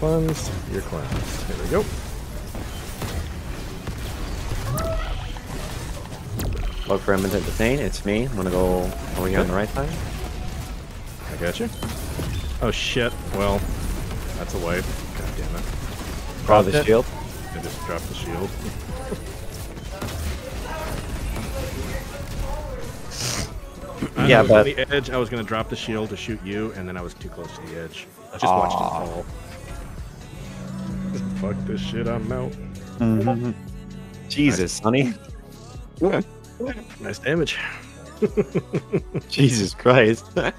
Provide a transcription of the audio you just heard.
cleansed. You're cleansed. Here we go. Look for imminent detain. It's me. I'm gonna go over here on the right side. I got you. Oh shit. Well, that's a wave. God damn it. Draw the it. shield. I just dropped the shield. I Yeah, was on the edge. I was gonna drop the shield to shoot you, and then I was too close to the edge. I just watched him Aw. fall fuck this shit, I'm out. Mm-hmm. Jesus, honey. Nice. nice damage. Jesus Christ.